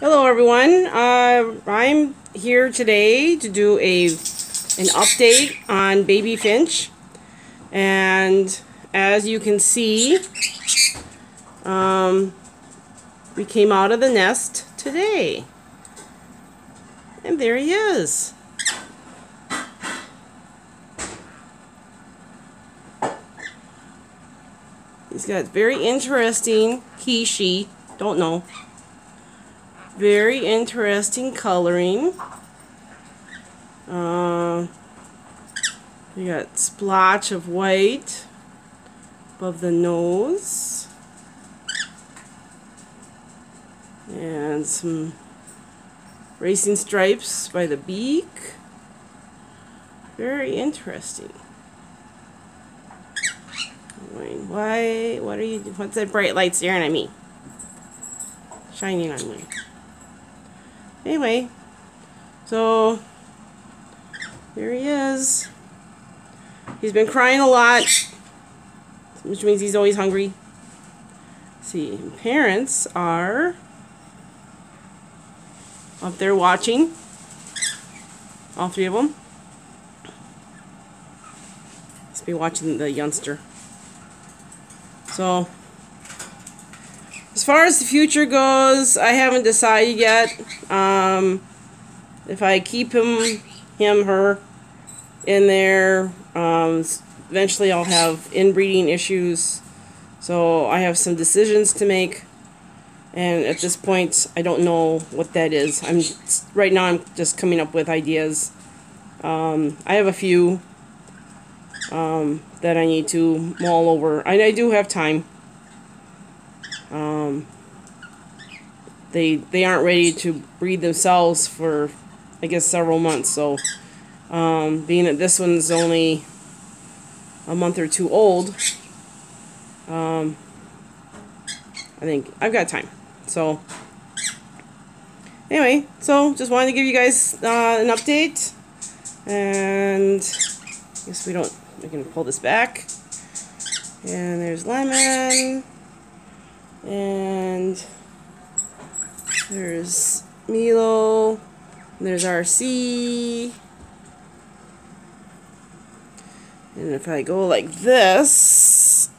Hello everyone. Uh, I'm here today to do a an update on baby finch, and as you can see, um, we came out of the nest today, and there he is. He's got very interesting, he, she, don't know, very interesting coloring. Uh, you got splotch of white above the nose. And some racing stripes by the beak. Very interesting. Why? What are you? What's that bright light staring at me? Shining on me. Anyway, so there he is. He's been crying a lot, which means he's always hungry. Let's see, parents are up there watching. All three of them. Let's be watching the youngster. So, as far as the future goes, I haven't decided yet. Um, if I keep him, him, her in there, um, eventually I'll have inbreeding issues. So I have some decisions to make. And at this point, I don't know what that is. I'm right now. I'm just coming up with ideas. Um, I have a few um, that I need to mull over. And I do have time. Um, they they aren't ready to breed themselves for, I guess, several months. So, um, being that this one's only a month or two old, um, I think I've got time. So, anyway, so just wanted to give you guys uh, an update, and I guess we don't. We can pull this back, and there's lemon. And there's Milo. There's RC. And if I go like this,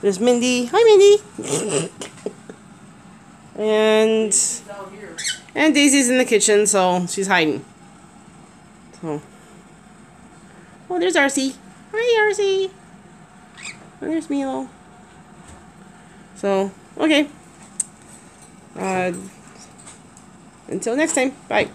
there's Mindy. Hi, Mindy. and and Daisy's in the kitchen, so she's hiding. So, oh, there's RC. Hi, RC. And oh, there's Milo. So, okay. Uh, until next time. Bye.